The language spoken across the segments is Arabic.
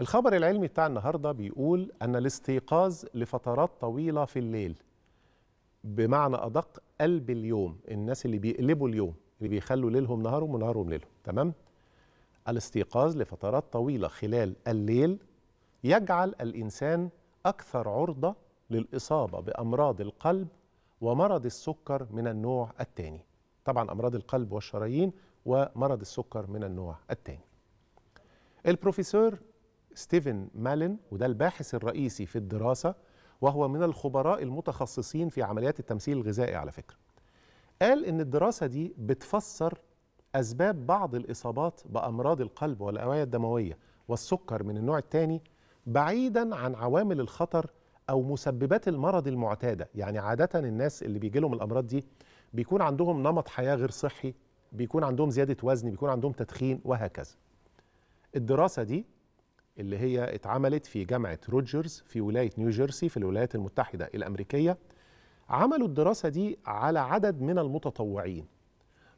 الخبر العلمي بتاع النهارده بيقول أن الاستيقاظ لفترات طويلة في الليل بمعنى أدق قلب اليوم الناس اللي بيقلبوا اليوم اللي بيخلوا ليلهم نهارهم ونهارهم ليلهم تمام؟ الاستيقاظ لفترات طويلة خلال الليل يجعل الإنسان أكثر عرضة للإصابة بأمراض القلب ومرض السكر من النوع الثاني طبعا أمراض القلب والشرايين ومرض السكر من النوع الثاني البروفيسور ستيفن مالن وده الباحث الرئيسي في الدراسة وهو من الخبراء المتخصصين في عمليات التمثيل الغذائي على فكرة. قال إن الدراسة دي بتفسر أسباب بعض الإصابات بأمراض القلب والأوعية الدموية والسكر من النوع الثاني بعيدا عن عوامل الخطر أو مسببات المرض المعتادة. يعني عادة الناس اللي بيجي لهم الأمراض دي بيكون عندهم نمط حياة غير صحي بيكون عندهم زيادة وزن بيكون عندهم تدخين وهكذا. الدراسة دي اللي هي اتعملت في جامعة روجرز في ولاية نيوجيرسي في الولايات المتحدة الأمريكية. عملوا الدراسة دي على عدد من المتطوعين.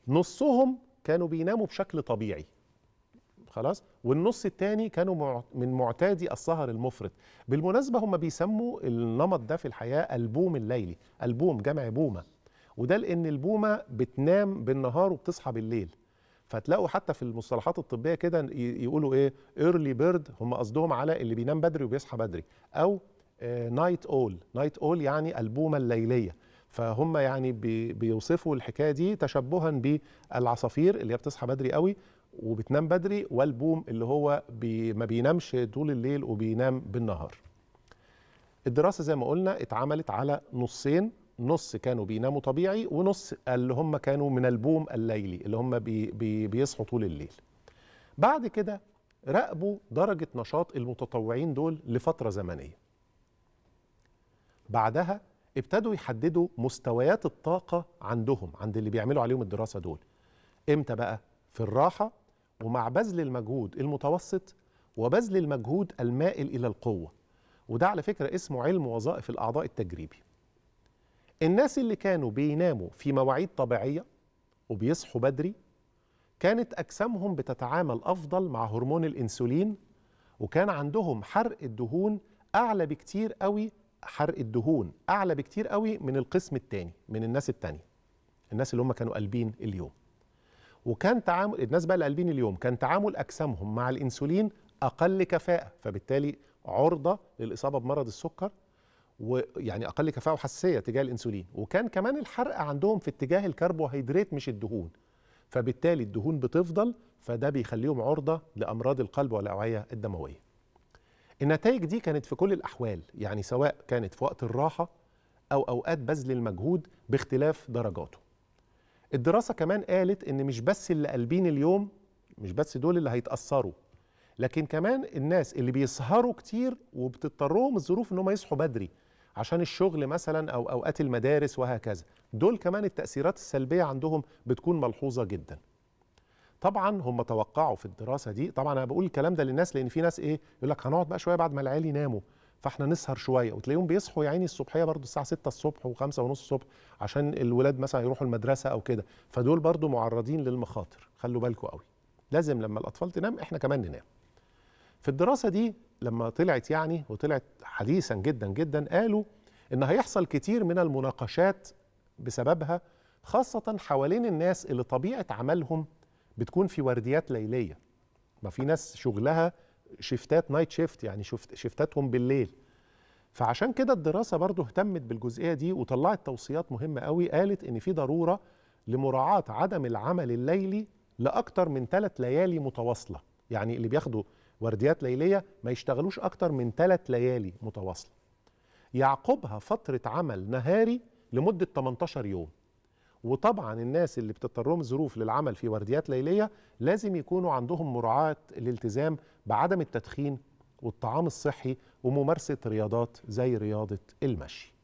نصهم كانوا بيناموا بشكل طبيعي. خلاص؟ والنص التاني كانوا من معتادي السهر المفرط. بالمناسبة هم بيسموا النمط ده في الحياة ألبوم الليلي البوم جمع بومة. وده لأن البومة بتنام بالنهار وبتصحى بالليل. فتلاقوا حتى في المصطلحات الطبية كده يقولوا إيه early bird هم قصدهم على اللي بينام بدري وبيصحى بدري أو night owl night owl يعني البومة الليلية. فهم يعني بي بيوصفوا الحكاية دي تشبها بالعصافير اللي هي بتصحى بدري قوي وبتنام بدري والبوم اللي هو بي ما بينامش طول الليل وبينام بالنهار. الدراسة زي ما قلنا اتعملت على نصين. نص كانوا بيناموا طبيعي ونص اللي هم كانوا من البوم الليلي اللي هم بي بي بيصحوا طول الليل. بعد كده راقبوا درجة نشاط المتطوعين دول لفترة زمنية. بعدها ابتدوا يحددوا مستويات الطاقة عندهم عند اللي بيعملوا عليهم الدراسة دول. إمتى بقى؟ في الراحة ومع بذل المجهود المتوسط وبذل المجهود المائل إلى القوة. وده على فكرة اسمه علم وظائف الأعضاء التجريبي. الناس اللي كانوا بيناموا في مواعيد طبيعية وبيصحوا بدري كانت أجسامهم بتتعامل أفضل مع هرمون الإنسولين وكان عندهم حرق الدهون أعلى بكتير قوي حرق الدهون أعلى بكتير قوي من القسم الثاني من الناس التانية الناس اللي هم كانوا قلبين اليوم. وكان تعامل الناس بقى اللي قلبين اليوم كان تعامل أجسامهم مع الإنسولين أقل كفاءة فبالتالي عرضة للإصابة بمرض السكر ويعني أقل كفاءة وحساسية تجاه الإنسولين. وكان كمان الحرق عندهم في اتجاه الكربوهيدرات مش الدهون. فبالتالي الدهون بتفضل فده بيخليهم عرضة لأمراض القلب والأوعية الدموية. النتائج دي كانت في كل الأحوال يعني سواء كانت في وقت الراحة أو أوقات بذل المجهود باختلاف درجاته. الدراسة كمان قالت إن مش بس اللي قلبين اليوم مش بس دول اللي هيتأثروا لكن كمان الناس اللي بيسهروا كتير وبتضطرهم الظروف إن هم يصحوا بدري عشان الشغل مثلا أو أوقات المدارس وهكذا. دول كمان التأثيرات السلبية عندهم بتكون ملحوظة جدا. طبعا هم توقعوا في الدراسة دي طبعا أنا بقول الكلام ده للناس لأن في ناس إيه يقول لك هنقعد بقى شوية بعد ما العيال يناموا فإحنا نسهر شوية وتلاقيهم بيصحوا يا عيني الصبحية برضو الساعة 6 الصبح و5 ونص الصبح عشان الولاد مثلا يروحوا المدرسة أو كده. فدول برضو معرضين للمخاطر خلوا بالكم قوي. لازم لما الأطفال تنام إحنا كمان ننام. في الدراسة دي لما طلعت يعني وطلعت حديثا جدا جدا قالوا إن هيحصل كتير من المناقشات بسببها خاصة حوالين الناس اللي طبيعة عملهم بتكون في ورديات ليلية. ما في ناس شغلها شفتات نايت شيفت يعني شفت شفتاتهم بالليل. فعشان كده الدراسة برضو اهتمت بالجزئية دي وطلعت توصيات مهمة قوي. قالت إن في ضرورة لمراعاة عدم العمل الليلي لأكتر من ثلاث ليالي متواصلة. يعني اللي بياخدوا ورديات ليلية ما يشتغلوش أكتر من ثلاث ليالي متواصلة. يعقبها فترة عمل نهاري لمدة 18 يوم. وطبعا الناس اللي بتضطرهم الظروف للعمل في ورديات ليلية لازم يكونوا عندهم مراعاة الالتزام بعدم التدخين والطعام الصحي وممارسة رياضات زي رياضة المشي.